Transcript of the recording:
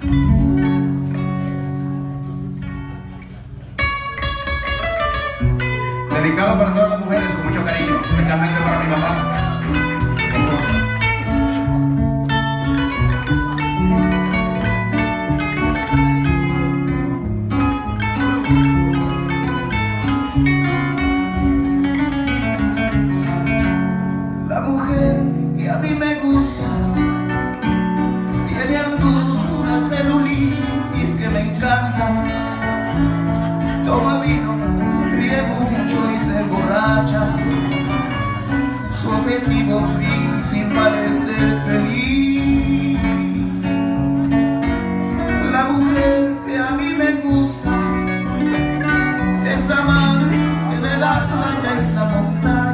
Dedicado para todas las mujeres con mucho cariño, especialmente para mi mamá. La mujer que a mí me gusta objetivo principal es ser feliz. La mujer que a mí me gusta es amante de la playa y la montaña.